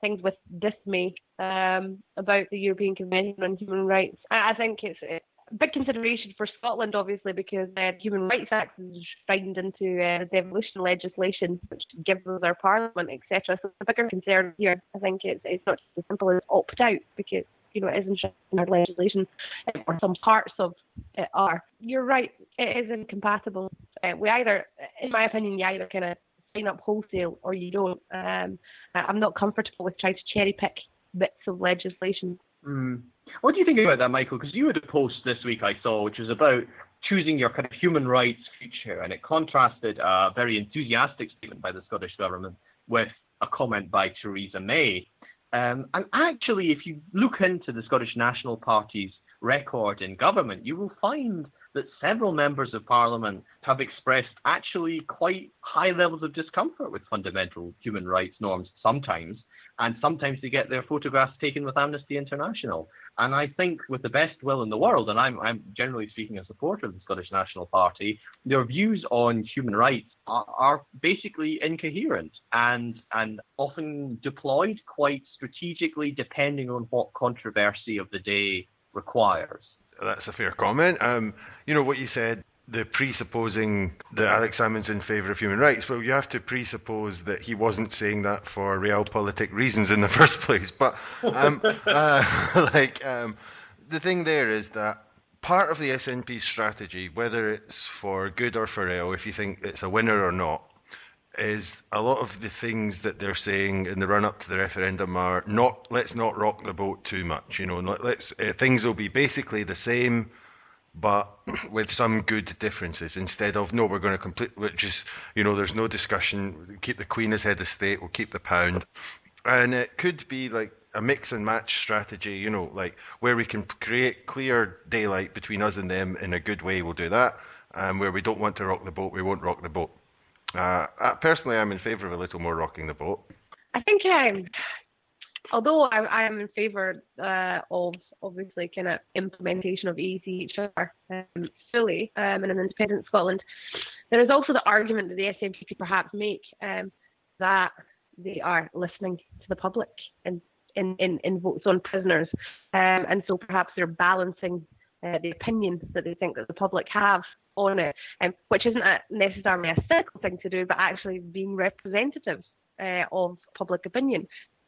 things with dismay um, about the European Convention on Human Rights. I, I think it's a big consideration for Scotland, obviously, because uh, Human Rights Act is enshrined into uh, the devolution legislation, which gives us our parliament, etc. So the bigger concern here, I think, it's, it's not just as simple as opt out, because you know, it is enshrined in our legislation, or some parts of it are. You're right, it is incompatible. Uh, we either, in my opinion, you either kind of sign up wholesale or you don't. Um, I'm not comfortable with trying to cherry pick bits of legislation. Mm. What do you think about that, Michael? Because you had a post this week I saw, which was about choosing your kind of human rights future, and it contrasted a very enthusiastic statement by the Scottish government with a comment by Theresa May. Um, and actually, if you look into the Scottish National Party's record in government, you will find that several members of parliament have expressed actually quite high levels of discomfort with fundamental human rights norms sometimes, and sometimes they get their photographs taken with Amnesty International. And I think, with the best will in the world, and I'm, I'm generally speaking a supporter of the Scottish National Party, their views on human rights are, are basically incoherent and and often deployed quite strategically, depending on what controversy of the day requires that's a fair comment. Um, you know what you said, the presupposing that Alex Salmond's in favour of human rights. Well, you have to presuppose that he wasn't saying that for realpolitik reasons in the first place. But um, uh, like um, the thing there is that part of the SNP strategy, whether it's for good or for ill, if you think it's a winner or not, is a lot of the things that they're saying in the run up to the referendum are not let's not rock the boat too much you know let's uh, things will be basically the same but with some good differences. Instead of no we're going to complete which is you know there's no discussion keep the queen as head of state we'll keep the pound. And it could be like a mix and match strategy you know like where we can create clear daylight between us and them in a good way we'll do that. And where we don't want to rock the boat we won't rock the boat uh, personally, I'm in favour of a little more rocking the boat. I think, um, although I, I am in favour uh, of obviously kind of implementation of ECHR um, fully um, in an independent Scotland, there is also the argument that the SNP perhaps make um, that they are listening to the public in, in, in, in votes on prisoners, um, and so perhaps they're balancing uh, the opinion that they think that the public have on it, um, which isn't a, necessarily a cynical thing to do, but actually being representative uh, of public opinion.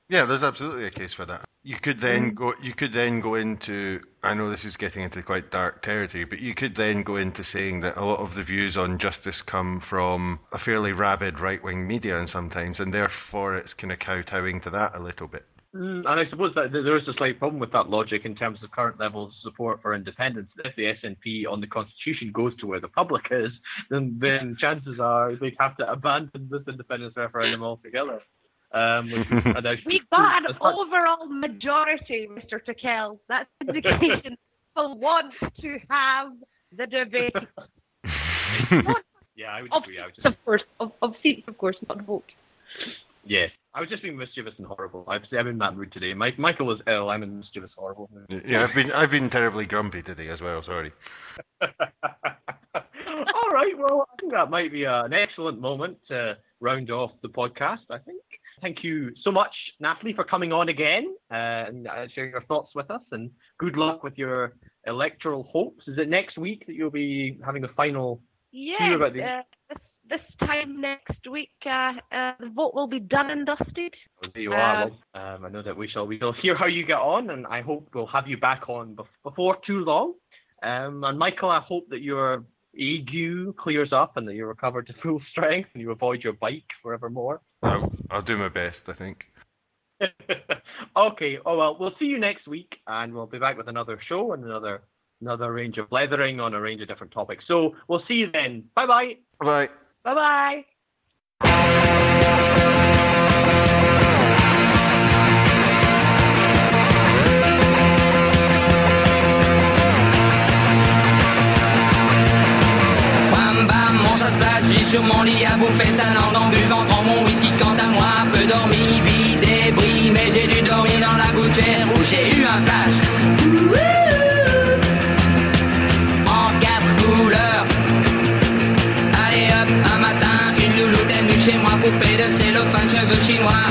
Yeah, there's absolutely a case for that. You could then mm. go. You could then go into. I know this is getting into quite dark territory, but you could then go into saying that a lot of the views on justice come from a fairly rabid right-wing media, and sometimes, and therefore it's kind of kowtowing to that a little bit. Mm, and I suppose that there is a slight problem with that logic in terms of current levels of support for independence. If the SNP on the constitution goes to where the public is, then then chances are they'd have to abandon this independence referendum altogether. Um, We've got an overall majority, Mr. Tickell. That's indication people want to have the debate. yeah, I would of agree. I would just... Of course, of, of seats, of course, not vote. Yes. I was just being mischievous and horrible. I've, I'm in that mood today. Mike, Michael is ill. I'm in mischievous, horrible. Mood. Yeah, I've been I've been terribly grumpy today as well. Sorry. All right. Well, I think that might be an excellent moment to round off the podcast. I think. Thank you so much, Natalie, for coming on again uh, and uh, sharing your thoughts with us. And good luck with your electoral hopes. Is it next week that you'll be having the final? Yeah. Uh, this time next week, uh, uh, the vote will be done and dusted. Well, there you are. Uh, um, I know that we shall we shall hear how you get on, and I hope we'll have you back on before too long. Um, and Michael, I hope that your ague clears up and that you recover to full strength and you avoid your bike forevermore. I'll, I'll do my best, I think. okay. Oh well, we'll see you next week, and we'll be back with another show and another another range of leathering on a range of different topics. So we'll see you then. Bye bye. Bye. Bye bye. Sur mon lit à bouffer sa langue en buvant, mon whisky quant à moi, peu dormi, vie débris, mais j'ai dû dormir dans la gouttière où j'ai eu un flash. poupée de cellophane, cheveux chinois,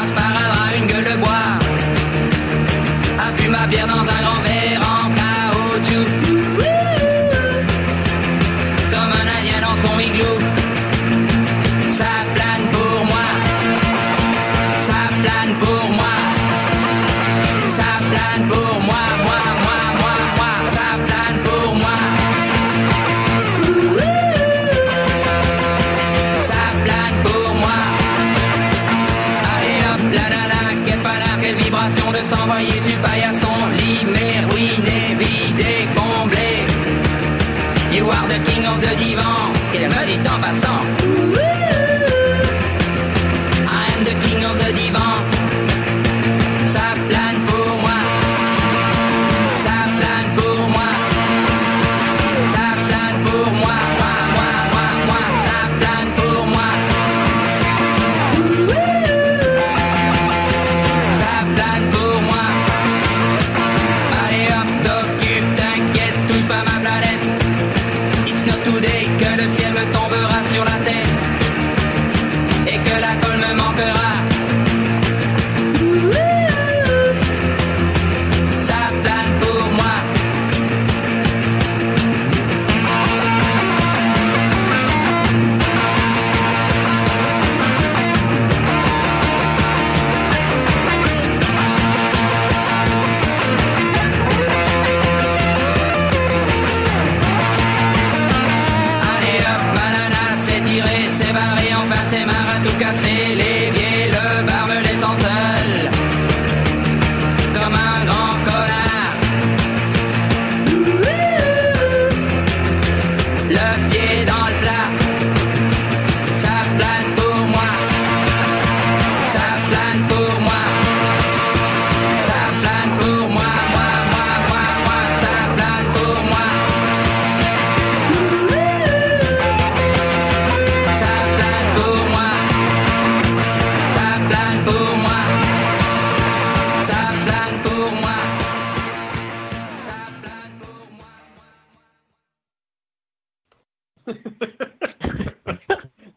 un sparadrap, une gueule de bois, a bu ma bière dans un grand verre en caoutchouc. Comme un indien dans son igloo, ça plane pour moi, ça plane pour moi, ça plane pour moi. Quelle vibration de s'envoyer sur paillasson. Limé, ruiné, vidé, comblé. You are the king of the divan, qu'elle me dit en passant. À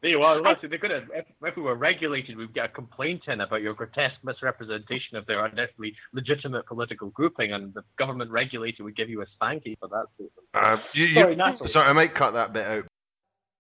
there you are. Listen, they're gonna, if, if we were regulated, we'd get a complaint in about your grotesque misrepresentation of their unnecessarily legitimate political grouping, and the government regulator would give you a spanky for that statement. Uh, you, you, Sorry, Nigel. sorry, I might cut that bit out.